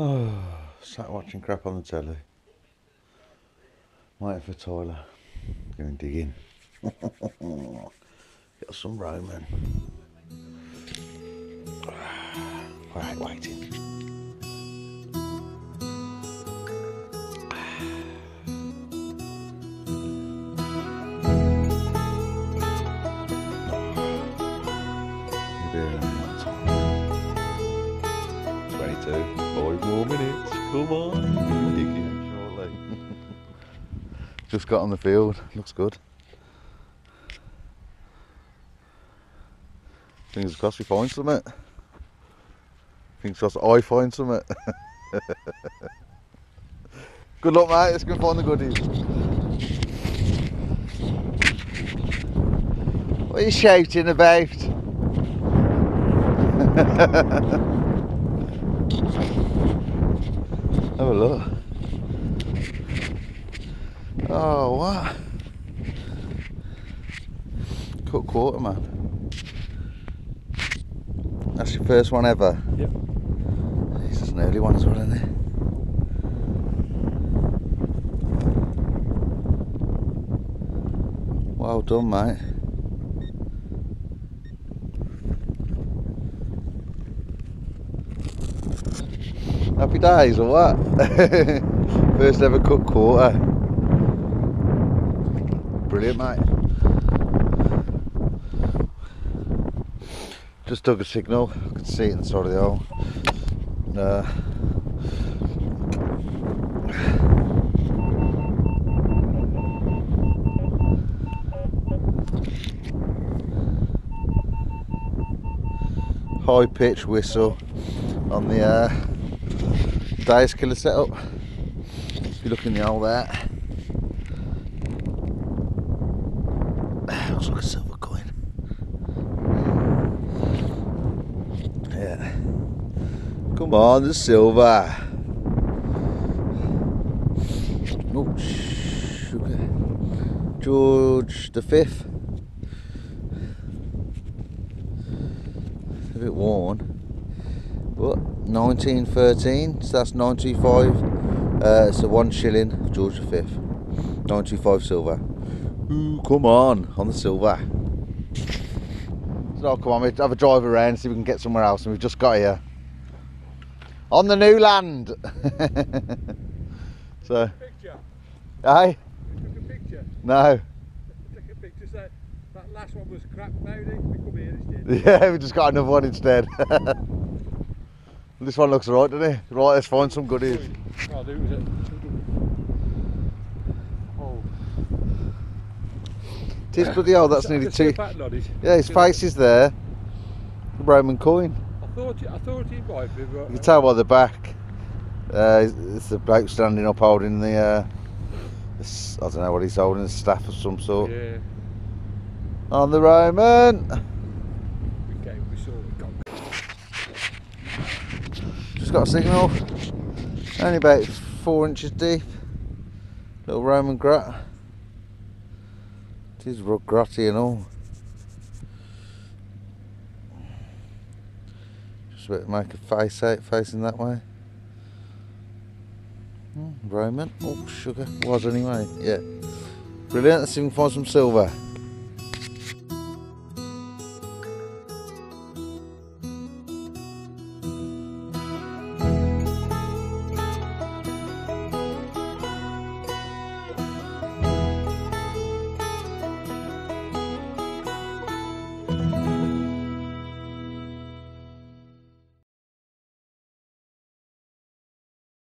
Oh, sat watching crap on the telly. Waiting for Tyler. Going digging. Got some Roman. Right, waiting. Five more minutes. Come on. Just got on the field. Looks good. Fingers crossed we find something. Fingers crossed I find something. good luck mate, let's go find the goodies. What are you shouting about? Have a look. Oh, what? Cut quarter, man. That's your first one ever? Yep. This is an early one as well, isn't it? Well done, mate. Happy days or what? First ever cut quarter. Brilliant, mate. Just dug a signal. I can see it inside of the hole. Uh, high pitch whistle on the uh, Dice Killer setup. If you look in the hole there, looks like a silver coin. Yeah. Come on, the silver. Oh, sugar. George the Fifth. a bit worn. But 1913, so that's 95. Uh, it's a one shilling, George V. 925 silver. Ooh, come on, on the silver. So come on, we have a drive around, see if we can get somewhere else, and we've just got here. On the new land. so, Picture. a picture. No. Took a picture. So that last one was crap. We come here instead. Yeah, we just got another one instead. this one looks alright, doesn't it? Right, let's find some goodies. Oh, it. Oh, It is bloody hell, that's nearly can see a two. fat lot is. Yeah, his face is there. The Roman coin. I thought, I thought he might be, but You can tell by the back. Uh, it's- the bloke standing up holding the, uh, the I don't know what he's holding, a staff of some sort. yeah, On the Roman. we came, we saw it. Got Just got a signal. Only about four inches deep. Little Roman grat. It is rug gratty and all. Just about make a face out facing that way. Hmm, Roman. Oh, sugar. Was anyway. Yeah. Brilliant. Let's see if we can find some silver.